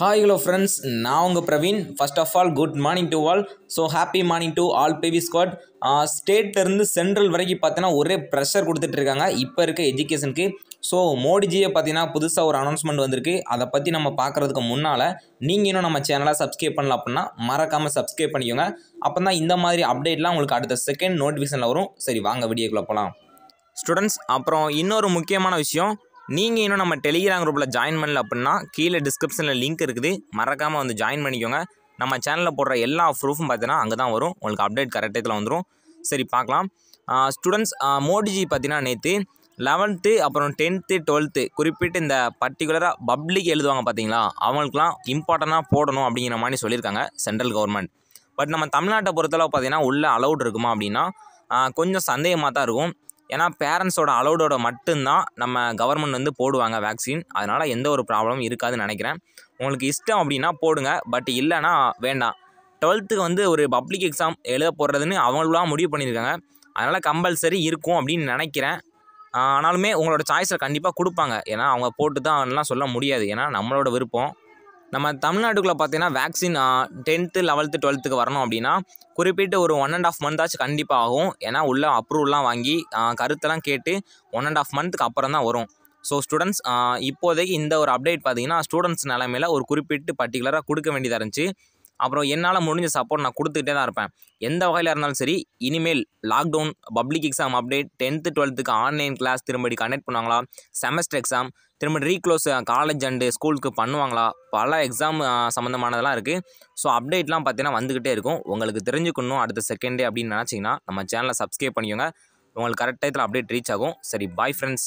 Hi hello friends நான் உங்கள் Praveen. First of all good morning to all so happy morning to all baby squad ஸ்டேட்லேருந்து central வரைக்கும் பார்த்தீங்கன்னா ஒரே pressure கொடுத்துட்டு இருக்காங்க. இப்போ இருக்க எஜுகேஷனுக்கு ஸோ மோடிஜியை பார்த்தீங்கன்னா புதுசாக ஒரு அனௌன்ஸ்மெண்ட் வந்திருக்கு. அதை பற்றி நம்ம பார்க்குறதுக்கு முன்னால் நீங்கள் இன்னும் நம்ம சேனலை சப்ஸ்கிரைப் பண்ணல அப்படின்னா மறக்காமல் சப்ஸ்கிரைப் பண்ணிக்கோங்க. அப்போ தான் இந்த மாதிரி அப்டேட்லாம் உங்களுக்கு அடுத்த செகண்ட் நோட்டிஃபிகேஷனில் வரும். சரி வாங்க வீடியோக்குள்ளே போகலாம் ஸ்டூடெண்ட்ஸ் அப்புறம் இன்னொரு முக்கியமான விஷயம். நீங்கள் இன்னும் நம்ம டெலிகிராம் குரூப்பில் ஜாயின் பண்ணல அப்படின்னா கீழே டிஸ்கிரிப்ஷனில் லிங்க் இருக்குது. மறக்காமல் வந்து ஜாயின் பண்ணிக்கோங்க. நம்ம சேனலில் போடுற எல்லா ப்ரூஃபும் பார்த்தீங்கன்னா அங்கே தான் வரும். உங்களுக்கு அப்டேட் கரெக்ட் வந்துடும் சரி பார்க்கலாம். ஸ்டூடெண்ட்ஸ் மோடிஜி பார்த்தீங்கன்னா நேற்று லெவன்த்து அப்புறம் டென்த்து டுவெல்த்து குறிப்பிட்டு இந்த பர்டிகுலராக பப்ளிக் எழுதுவாங்க பார்த்தீங்களா அவங்களுக்குலாம் இம்பார்ட்டண்ட்டாக போடணும் அப்படிங்கிற மாதிரி சொல்லியிருக்காங்க சென்ட்ரல் கவர்மெண்ட் பட் நம்ம தமிழ்நாட்டை பொறுத்தளவு பார்த்தீங்கன்னா உள்ளே அலௌட் இருக்குமா அப்படின்னா கொஞ்சம் சந்தேகமாக தான் இருக்கும். ஏன்னா பேரண்ட்ஸோட அலௌடோட மட்டும்தான் நம்ம கவர்மெண்ட் வந்து போடுவாங்க வேக்சின் அதனால் எந்த ஒரு ப்ராப்ளமும் இருக்காதுன்னு நினைக்கிறேன். உங்களுக்கு இஷ்டம் அப்படின்னா போடுங்க. பட் இல்லைன்னா வேண்டாம். டுவெல்த்துக்கு வந்து ஒரு பப்ளிக் எக்ஸாம் எழுத போடுறதுன்னு அவங்களாம் முடிவு பண்ணியிருக்காங்க. அதனால் கம்பல்சரி இருக்கும் அப்படின்னு நினைக்கிறேன். ஆனாலுமே உங்களோட சாய்ஸை கண்டிப்பாக கொடுப்பாங்க. ஏன்னா அவங்க போட்டு தான் எல்லாம் சொல்ல முடியாது. ஏன்னா நம்மளோட விருப்பம். நம்ம தமிழ்நாட்டுக்குள்ளே பார்த்தீங்கன்னா வேக்சின் டென்த்து லெவல்த்து டுவெல்த்துக்கு வரணும் அப்படின்னா குறிப்பிட்டு ஒரு ஒன் அண்ட் ஆஃப் மந்த் ஆச்சு கண்டிப்பாக ஆகும். ஏன்னா உள்ள அப்ரூவல்லாம் வாங்கி கருத்தெல்லாம் கேட்டு ஒன் அண்ட் ஆஃப் மந்த்துக்கு அப்புறம் தான் வரும். ஸோ ஸ்டூடெண்ட்ஸ் இப்போதைக்கு இந்த ஒரு அப்டேட் பார்த்தீங்கன்னா ஸ்டூடெண்ட்ஸ் நிலமையில ஒரு குறிப்பிட்டு பர்டிகுலராக கொடுக்க வேண்டியதாக இருந்துச்சு. அப்புறம் என்னால் முடிஞ்ச சப்போர்ட் நான் கொடுத்துக்கிட்டே தான் இருப்பேன். எந்த வகையில் இருந்தாலும் சரி இனிமேல் lockdown public exam update tenth டுவெல்த்துக்கு online class திரும்படி கனெக்ட் பண்ணுவாங்களா? செமஸ்டர் எக்ஸாம் திரும்ப ரீக்ளோஸ் காலேஜ் அண்டு ஸ்கூலுக்கு பண்ணுவாங்களா? பல எக்ஸாம் சம்மந்தமானதெல்லாம் இருக்குது ஸோ அப்டேட்லாம் பார்த்தீங்கன்னா வந்துக்கிட்டே இருக்கும். உங்களுக்கு தெரிஞ்சுக்கணும் அடுத்த செகண்டே அப்படின்னு நினச்சிங்கன்னா நம்ம சேனலை சப்ஸ்கிரைப் பண்ணிக்கோங்க. உங்களுக்கு கரெக்ட் டயத்தில் அப்டேட் ரீச் ஆகும். சரி பாய் ஃப்ரெண்ட்ஸ்